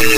Yeah.